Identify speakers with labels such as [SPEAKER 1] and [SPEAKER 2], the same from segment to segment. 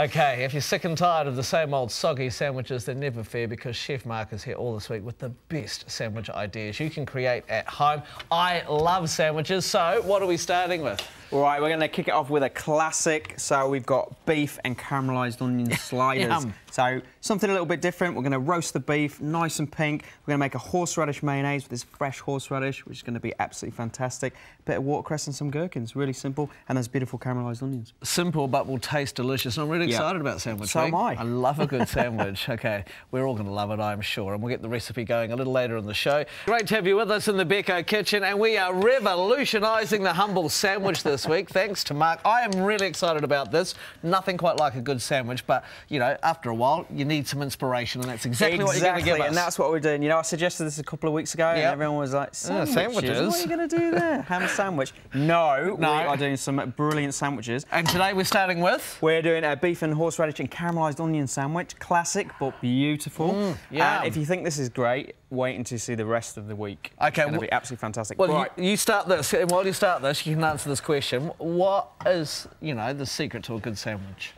[SPEAKER 1] Okay, if you're sick and tired of the same old soggy sandwiches, then never fear because Chef Mark is here all this week with the best sandwich ideas you can create at home. I love sandwiches, so what are we starting with?
[SPEAKER 2] All right, we're going to kick it off with a classic. So we've got beef and caramelised onion sliders. So something a little bit different. We're going to roast the beef nice and pink. We're going to make a horseradish mayonnaise with this fresh horseradish, which is going to be absolutely fantastic. bit of watercress and some gherkins. Really simple. And those beautiful caramelised onions.
[SPEAKER 1] Simple, but will taste delicious. I'm really
[SPEAKER 2] Yeah.
[SPEAKER 1] excited about sandwich
[SPEAKER 2] So
[SPEAKER 1] week.
[SPEAKER 2] am I.
[SPEAKER 1] I love a good sandwich. okay, we're all going to love it, I'm sure. And we'll get the recipe going a little later in the show. Great to have you with us in the Becco kitchen, and we are revolutionising the humble sandwich this week. Thanks to Mark. I am really excited about this. Nothing quite like a good sandwich, but you know, after a while, you need some inspiration, and that's exactly, what you're going to give us.
[SPEAKER 2] and that's what we're doing. You know, I suggested this a couple of weeks ago, and everyone was like, sandwiches?
[SPEAKER 1] sandwiches.
[SPEAKER 2] What are you going to do there? Ham sandwich? No,
[SPEAKER 1] No.
[SPEAKER 2] we are doing some brilliant sandwiches.
[SPEAKER 1] And today we're starting with.
[SPEAKER 2] We're doing a beef and horseradish and caramelised onion sandwich. Classic, but beautiful.
[SPEAKER 1] Mm, yum.
[SPEAKER 2] And if you think this is great, wait to see the rest of the week.
[SPEAKER 1] Okay,
[SPEAKER 2] to
[SPEAKER 1] wh-
[SPEAKER 2] be absolutely fantastic.
[SPEAKER 1] Well,
[SPEAKER 2] right.
[SPEAKER 1] you, you start this, while you start this, you can answer this question. What is, you know, the secret to a good sandwich?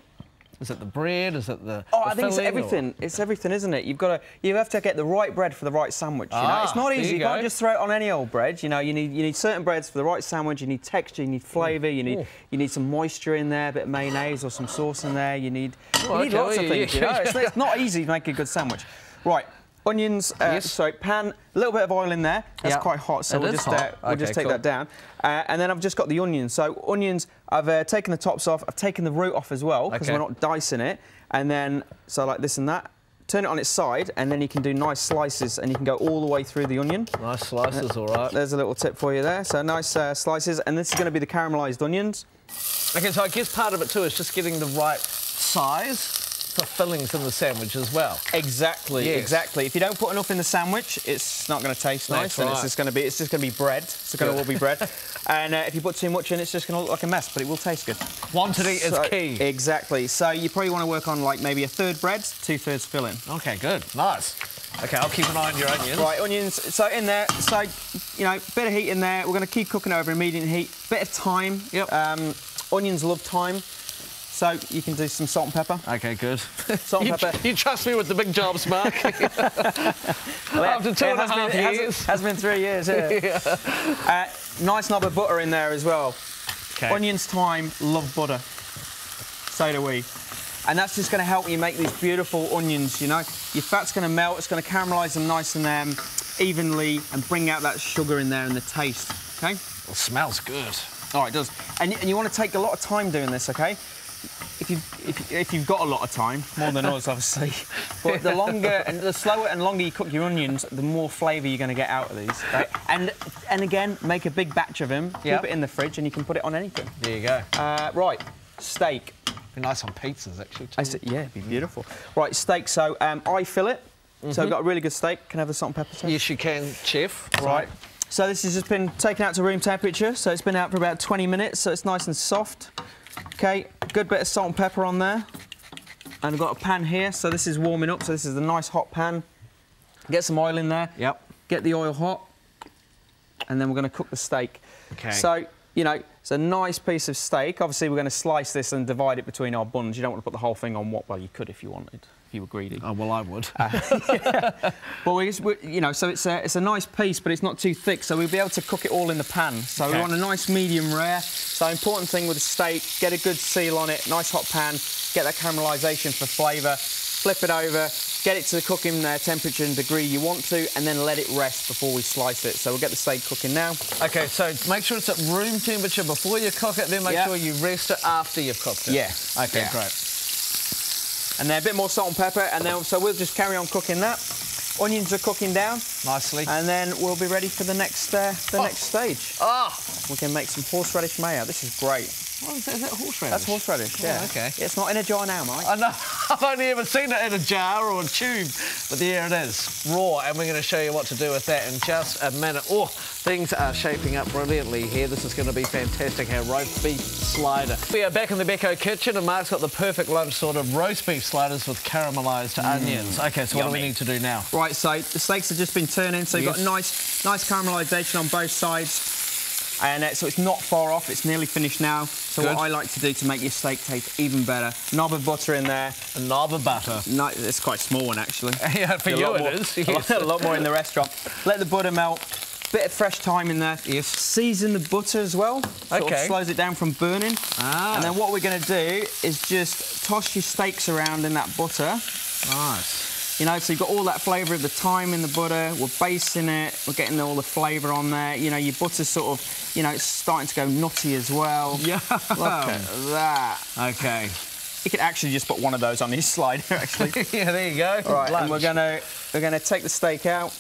[SPEAKER 1] Is it the bread? Is it the?
[SPEAKER 2] Oh,
[SPEAKER 1] the
[SPEAKER 2] I think it's
[SPEAKER 1] filling, or-
[SPEAKER 2] everything. It's everything, isn't it? You've got to, you have to get the right bread for the right sandwich. You know,
[SPEAKER 1] Ah,
[SPEAKER 2] it's not easy.
[SPEAKER 1] you
[SPEAKER 2] You, can't just throw it on any old bread. You know, you need you need certain breads for the right sandwich. You need texture. You need flavour. You need
[SPEAKER 1] Ooh.
[SPEAKER 2] you need some moisture in there, a bit of mayonnaise or some sauce in there. You need
[SPEAKER 1] Oh,
[SPEAKER 2] you need
[SPEAKER 1] okay,
[SPEAKER 2] lots
[SPEAKER 1] well,
[SPEAKER 2] of things. You know, it's, it's not easy to make a good sandwich. Right. Onions, uh,
[SPEAKER 1] Yes.
[SPEAKER 2] sorry, pan, a little bit of oil in there. That's
[SPEAKER 1] Yeah.
[SPEAKER 2] quite hot, so
[SPEAKER 1] It
[SPEAKER 2] we'll just
[SPEAKER 1] hot.
[SPEAKER 2] Uh, we'll
[SPEAKER 1] Okay,
[SPEAKER 2] just take
[SPEAKER 1] cool.
[SPEAKER 2] that down. Uh, and then I've just got the onions. So onions, I've uh, taken the tops off. I've taken the root off as well because
[SPEAKER 1] Okay.
[SPEAKER 2] we're not dicing it. And then, so like this and that. Turn it on its side, and then you can do nice slices, and you can go all the way through the onion.
[SPEAKER 1] Nice slices, all right.
[SPEAKER 2] There's a little tip for you there. So nice uh, slices, and this is going to be the caramelised onions.
[SPEAKER 1] Okay, so I guess part of it too is just getting the right size for fillings in the sandwich as well.
[SPEAKER 2] Exactly,
[SPEAKER 1] Yes.
[SPEAKER 2] exactly. If you don't put enough in the sandwich, it's not going to taste
[SPEAKER 1] That's
[SPEAKER 2] nice, and it's just going to be it's just going to be bread. It's going to all be bread. and uh, if you put too much in, it's just going to look like a mess, but it will taste good.
[SPEAKER 1] Quantity is
[SPEAKER 2] So-
[SPEAKER 1] key.
[SPEAKER 2] Exactly. So you probably want to work on like maybe a third bread, two thirds filling.
[SPEAKER 1] Okay, good, nice. Okay, I'll keep an eye on your onions.
[SPEAKER 2] Right, onions. So in there, so you know, bit of heat in there. We're going to keep cooking over a medium heat. Bit of time.
[SPEAKER 1] Yep.
[SPEAKER 2] Um, onions love thyme, so you can do some salt and pepper.
[SPEAKER 1] Okay, good.
[SPEAKER 2] Salt and
[SPEAKER 1] you,
[SPEAKER 2] pepper.
[SPEAKER 1] you trust me with the big jobs, Mark. After two and a half
[SPEAKER 2] It
[SPEAKER 1] and a
[SPEAKER 2] has
[SPEAKER 1] half
[SPEAKER 2] it has-
[SPEAKER 1] years.
[SPEAKER 2] Has, been three years. Yeah. uh, nice knob of butter in there as well.
[SPEAKER 1] Okay.
[SPEAKER 2] Onions, thyme, love butter. So do we. And that's just going to help you make these beautiful onions, you know. Your fat's going to melt, it's going to caramelise them nice and um, evenly and bring out that sugar in there and the taste, OK?
[SPEAKER 1] It smells good.
[SPEAKER 2] Oh, it does. And, and you want to take a lot of time doing this, OK? If, you, if, if you've got a lot of time, more than us, obviously. But the longer and the slower and longer you cook your onions, the more flavour you're going to get out of these. Right? And and again, make a big batch of them,
[SPEAKER 1] Yep.
[SPEAKER 2] keep it in the fridge, and you can put it on anything.
[SPEAKER 1] There you go.
[SPEAKER 2] Uh, right, steak.
[SPEAKER 1] Be nice on pizzas, actually.
[SPEAKER 2] Said, yeah, it'd be beautiful. Right, steak. So um, I fillet. So I've got a really good steak. Can I have the salt and pepper? Too?
[SPEAKER 1] Yes, you can, chef.
[SPEAKER 2] Right. So this has just been taken out to room temperature. So it's been out for about 20 minutes. So it's nice and soft. Okay, good bit of salt and pepper on there. And I've got a pan here. So this is warming up. So this is a nice hot pan. Get some oil in there.
[SPEAKER 1] Yep.
[SPEAKER 2] Get the oil hot. And then we're going to cook the steak.
[SPEAKER 1] Okay.
[SPEAKER 2] So, you know, it's a nice piece of steak. Obviously, we're going to slice this and divide it between our buns. You don't want to put the whole thing on what? Well, you could if you wanted, you were greedy.
[SPEAKER 1] Oh, well, I would.
[SPEAKER 2] But we, just, we, you know, so it's a, it's a nice piece, but it's not too thick, so we'll be able to cook it all in the pan. So
[SPEAKER 1] Okay.
[SPEAKER 2] we want a nice medium rare. So important thing with the steak, get a good seal on it, nice hot pan, get that caramelisation for flavour, flip it over, get it to the cooking uh, temperature and degree you want to, and then let it rest before we slice it. So we'll get the steak cooking now.
[SPEAKER 1] okay, so make sure it's at room temperature before you cook it, then make
[SPEAKER 2] Yeah.
[SPEAKER 1] sure you rest it after you've cooked it.
[SPEAKER 2] Yeah.
[SPEAKER 1] Okay,
[SPEAKER 2] Yeah.
[SPEAKER 1] great.
[SPEAKER 2] And then a bit more salt and pepper, and then so we'll just carry on cooking that. Onions are cooking down,
[SPEAKER 1] Nicely.
[SPEAKER 2] and then we'll be ready for the next uh, the
[SPEAKER 1] Oh.
[SPEAKER 2] next stage.
[SPEAKER 1] Ah!
[SPEAKER 2] We can make some horseradish mayo. This is great.
[SPEAKER 1] What is that? Is that horseradish?
[SPEAKER 2] That's horseradish, yeah.
[SPEAKER 1] Oh, okay.
[SPEAKER 2] It's not in a jar now, Mike.
[SPEAKER 1] I know. I've only ever seen it in a jar or a tube, but there it is, raw, and we're going to show you what to do with that in just a minute. Oh, things are shaping up brilliantly here. This is going to be fantastic. Our roast beef slider. We are back in the Becco kitchen, and Mark's got the perfect lunch sort of roast beef sliders with caramelised onions. Okay, so what do we need to do now?
[SPEAKER 2] Right, so the steaks have just been turning, so you've
[SPEAKER 1] Yes.
[SPEAKER 2] got nice, nice caramelisation on both sides. And uh, so it's not far off, it's nearly finished now. So
[SPEAKER 1] Good.
[SPEAKER 2] what I like to do to make your steak taste even better, knob of butter in there.
[SPEAKER 1] A knob of butter.
[SPEAKER 2] No, it's quite a small one actually.
[SPEAKER 1] Yeah, for
[SPEAKER 2] A
[SPEAKER 1] you
[SPEAKER 2] lot
[SPEAKER 1] it
[SPEAKER 2] more-
[SPEAKER 1] is,
[SPEAKER 2] a lot-
[SPEAKER 1] yes.
[SPEAKER 2] A lot more in the restaurant. Let the butter melt. Bit of fresh thyme in there.
[SPEAKER 1] Yes.
[SPEAKER 2] Season the butter as well. Sort
[SPEAKER 1] Okay.
[SPEAKER 2] Of slows it down from burning.
[SPEAKER 1] Ah.
[SPEAKER 2] And then what we're going to do is just toss your steaks around in that butter.
[SPEAKER 1] Nice.
[SPEAKER 2] You know, so you've got all that flavour of the thyme in the butter. We're basting it. We're getting all the flavour on there. You know, your butter's sort of, you know, it's starting to go nutty as well.
[SPEAKER 1] Yeah.
[SPEAKER 2] Look at that.
[SPEAKER 1] Okay.
[SPEAKER 2] You could actually just put one of those on your slider, actually.
[SPEAKER 1] yeah, there you go.
[SPEAKER 2] All right, and we're gonna we're gonna take the steak out,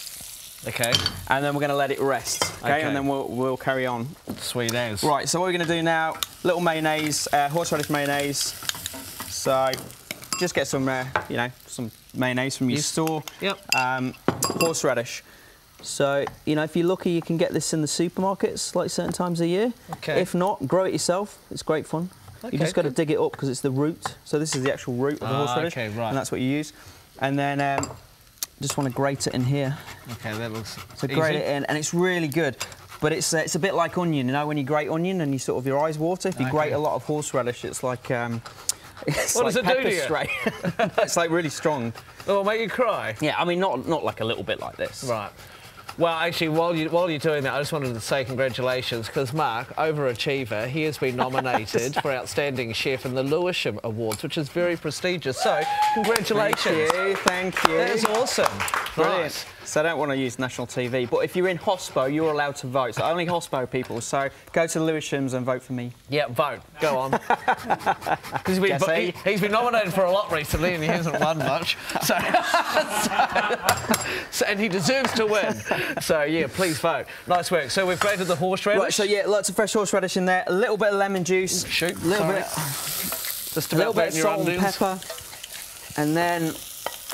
[SPEAKER 1] Okay.
[SPEAKER 2] and then we're gonna let it rest. Okay,
[SPEAKER 1] Okay.
[SPEAKER 2] and then we'll we'll carry on.
[SPEAKER 1] Sweet as.
[SPEAKER 2] Right. So what we're gonna do now? Little mayonnaise, uh, horseradish mayonnaise. So just get some, uh, you know, some mayonnaise from your
[SPEAKER 1] Yes.
[SPEAKER 2] store.
[SPEAKER 1] Yep.
[SPEAKER 2] Um, horseradish. So you know, if you're lucky, you can get this in the supermarkets like certain times of year.
[SPEAKER 1] Okay.
[SPEAKER 2] If not, grow it yourself. It's great fun.
[SPEAKER 1] Okay,
[SPEAKER 2] you just got to dig it up because it's the root. So this is the actual root of the
[SPEAKER 1] Ah,
[SPEAKER 2] horseradish,
[SPEAKER 1] okay, right.
[SPEAKER 2] and that's what you use. And then um, just want to grate it in here.
[SPEAKER 1] Okay, that looks
[SPEAKER 2] So
[SPEAKER 1] easy.
[SPEAKER 2] grate it in, and it's really good. But it's uh, it's a bit like onion, you know, when you grate onion and you sort of your eyes water. If you grate a lot of horseradish, it's like um, it's
[SPEAKER 1] What
[SPEAKER 2] like
[SPEAKER 1] does it do to you?
[SPEAKER 2] spray. it's like really strong.
[SPEAKER 1] Oh, make you cry.
[SPEAKER 2] Yeah, I mean not not like a little bit like this.
[SPEAKER 1] Right. Well, actually, while, you, while you're doing that, I just wanted to say congratulations because Mark, overachiever, he has been nominated for Outstanding Chef in the Lewisham Awards, which is very prestigious. So, congratulations.
[SPEAKER 2] Thank you, thank you.
[SPEAKER 1] That is awesome.
[SPEAKER 2] Brilliant.
[SPEAKER 1] Nice.
[SPEAKER 2] So I don't want to use national TV, but if you're in Hospo, you're allowed to vote. So only Hospo people. So go to Lewishams and vote for me.
[SPEAKER 1] Yeah, vote. Go on. he's been, he, has been nominated for a lot recently and he hasn't won much. So, so- so- and he deserves to win. So, yeah, please vote. Nice work. So we've grated the horseradish.
[SPEAKER 2] Right, so yeah, lots of fresh horseradish in there, a little bit of lemon juice,
[SPEAKER 1] Shoot,
[SPEAKER 2] a little
[SPEAKER 1] sorry.
[SPEAKER 2] bit,
[SPEAKER 1] Just
[SPEAKER 2] a little bit of
[SPEAKER 1] that in your
[SPEAKER 2] salt and pepper, and then.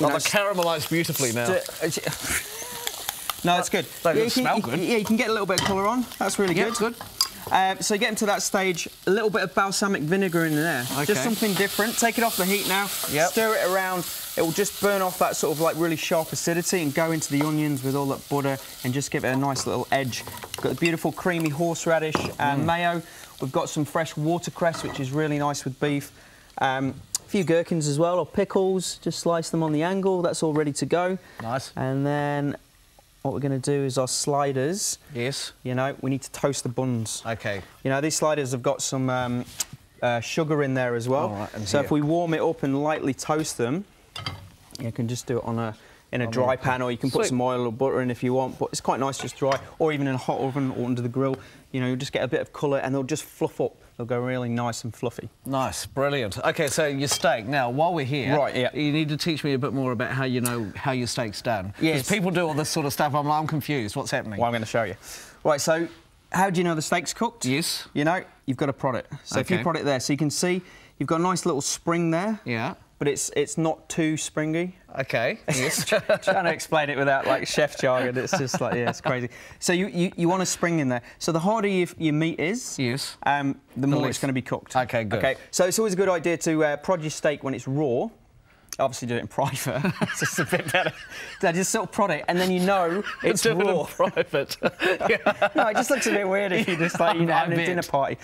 [SPEAKER 1] Oh,
[SPEAKER 2] know,
[SPEAKER 1] caramelised beautifully now.
[SPEAKER 2] no, it's good.
[SPEAKER 1] They
[SPEAKER 2] yeah, you can,
[SPEAKER 1] good.
[SPEAKER 2] Yeah, you can get a little bit of colour on. That's really
[SPEAKER 1] Yeah,
[SPEAKER 2] good.
[SPEAKER 1] good.
[SPEAKER 2] Um, so getting to that stage, a little bit of balsamic vinegar in there.
[SPEAKER 1] Okay.
[SPEAKER 2] Just something different. Take it off the heat now.
[SPEAKER 1] Yep.
[SPEAKER 2] Stir it around. It will just burn off that sort of like really sharp acidity and go into the onions with all that butter and just give it a nice little edge. Got the beautiful creamy horseradish and mayo. We've got some fresh watercress, which is really nice with beef. Um, a few gherkins as well, or pickles. Just slice them on the angle. That's all ready to go.
[SPEAKER 1] Nice.
[SPEAKER 2] And then what we're going to do is our sliders.
[SPEAKER 1] Yes.
[SPEAKER 2] You know, we need to toast the buns.
[SPEAKER 1] Okay.
[SPEAKER 2] You know, these sliders have got some um, uh, sugar in there as well.
[SPEAKER 1] All right,
[SPEAKER 2] so
[SPEAKER 1] here.
[SPEAKER 2] if we warm it up and lightly toast them, you can just do it on a in a dry pan, or you can put
[SPEAKER 1] Sweet.
[SPEAKER 2] some oil or butter in if you want. But it's quite nice just dry, or even in a hot oven or under the grill. You know, you'll just get a bit of colour, and they'll just fluff up. They'll go really nice and fluffy.
[SPEAKER 1] Nice, brilliant. Okay, so your steak. Now, while we're here,
[SPEAKER 2] Right, yeah.
[SPEAKER 1] you need to teach me a bit more about how you know how your steak's done.
[SPEAKER 2] Yes.
[SPEAKER 1] Because people do all this sort of stuff. I'm, I'm confused. What's happening?
[SPEAKER 2] Well, I'm going to show you. Right, so how do you know the steak's cooked?
[SPEAKER 1] Yes.
[SPEAKER 2] You know, you've got to prod it. So if you
[SPEAKER 1] Okay.
[SPEAKER 2] prod it there, so you can see you've got a nice little spring there.
[SPEAKER 1] Yeah.
[SPEAKER 2] But it's it's not too springy.
[SPEAKER 1] Okay. Yes.
[SPEAKER 2] trying to explain it without like chef jargon. It's just like yeah, it's crazy. So you, you, you want to spring in there. So the harder your, your meat is,
[SPEAKER 1] Yes.
[SPEAKER 2] um, the, more
[SPEAKER 1] less-
[SPEAKER 2] it's going to be cooked.
[SPEAKER 1] Okay, good.
[SPEAKER 2] Okay, so it's always a good idea to uh, prod your steak when it's raw. Obviously, do it in private. it's just a bit better. So just sort of prod it, and then you know it's
[SPEAKER 1] Do it in
[SPEAKER 2] raw.
[SPEAKER 1] private.
[SPEAKER 2] no, it just looks a bit weird if you just like you know having a dinner party.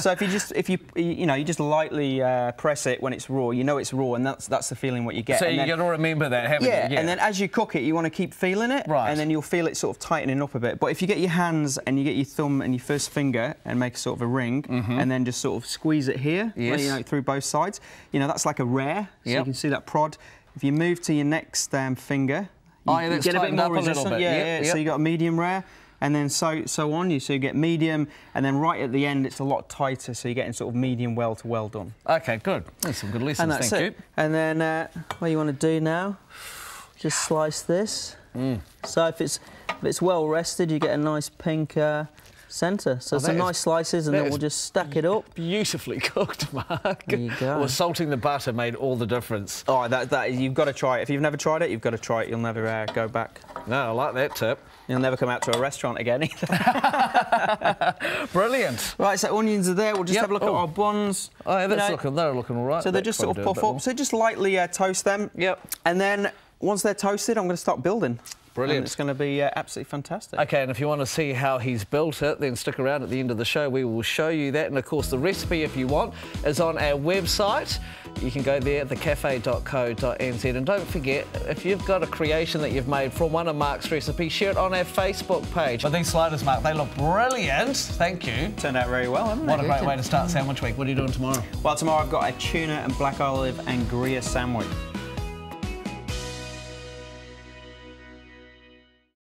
[SPEAKER 2] So if you just if you you know you just lightly uh, press it when it's raw, you know it's raw, and that's that's the feeling what you get.
[SPEAKER 1] So
[SPEAKER 2] And
[SPEAKER 1] you
[SPEAKER 2] then-
[SPEAKER 1] got to remember that, haven't
[SPEAKER 2] yeah,
[SPEAKER 1] you?
[SPEAKER 2] and then as you cook it, you want to keep feeling it,
[SPEAKER 1] Right.
[SPEAKER 2] and then you'll feel it sort of tightening up a bit. But if you get your hands and you get your thumb and your first finger and make sort of a ring, and then just sort of squeeze it here.
[SPEAKER 1] Yes.
[SPEAKER 2] you know, through both sides, you know, that's like a rare. So
[SPEAKER 1] Yep.
[SPEAKER 2] you can see that prod. If you move to your next um, finger, you,
[SPEAKER 1] Oh, yeah,
[SPEAKER 2] you get a bit more resistant.
[SPEAKER 1] bit.
[SPEAKER 2] Yeah,
[SPEAKER 1] Yep,
[SPEAKER 2] yeah.
[SPEAKER 1] yep.
[SPEAKER 2] So you got a medium rare. And then so so on you, so you get medium, and then right at the end it's a lot tighter, so you're getting sort of medium well to well done.
[SPEAKER 1] Okay, good. That's some good lessons.
[SPEAKER 2] And that's
[SPEAKER 1] Thank
[SPEAKER 2] it.
[SPEAKER 1] you.
[SPEAKER 2] And then uh, what you want to do now, just slice this.
[SPEAKER 1] Mm.
[SPEAKER 2] So if it's if it's well rested, you get a nice pink uh, centre. So
[SPEAKER 1] Oh,
[SPEAKER 2] some
[SPEAKER 1] is-
[SPEAKER 2] nice slices, and then we'll just stack it up.
[SPEAKER 1] Beautifully cooked, Mark.
[SPEAKER 2] There you go.
[SPEAKER 1] Well, salting the butter made all the difference.
[SPEAKER 2] Oh, that, that you've got to try it. If you've never tried it, you've got to try it. You'll never uh, go back.
[SPEAKER 1] No, I like that tip.
[SPEAKER 2] You'll never come out to a restaurant again either.
[SPEAKER 1] Brilliant.
[SPEAKER 2] right, so onions are there. We'll just
[SPEAKER 1] Yep.
[SPEAKER 2] have a look
[SPEAKER 1] Oh.
[SPEAKER 2] at our buns.
[SPEAKER 1] Oh, yeah,
[SPEAKER 2] You
[SPEAKER 1] that's
[SPEAKER 2] know,
[SPEAKER 1] looking, they're looking all right.
[SPEAKER 2] So they just sort of puff up. So just lightly uh, toast them.
[SPEAKER 1] Yep.
[SPEAKER 2] And then once they're toasted, I'm going to start building.
[SPEAKER 1] Brilliant.
[SPEAKER 2] And it's going to be uh, absolutely fantastic.
[SPEAKER 1] Okay, and if you want to see how he's built it, then stick around at the end of the show. We will show you that. And of course, the recipe, if you want, is on our website. You can go there, thecafe.co.nz. And don't forget, if you've got a creation that you've made from one of Mark's recipes, share it on our Facebook page. But these sliders, Mark, they look brilliant. Thank you.
[SPEAKER 2] Turned out very well, haven't
[SPEAKER 1] What
[SPEAKER 2] it?
[SPEAKER 1] a great way to start sandwich week. What are you doing tomorrow?
[SPEAKER 2] Well, tomorrow I've got a tuna and black olive and Gruyere sandwich.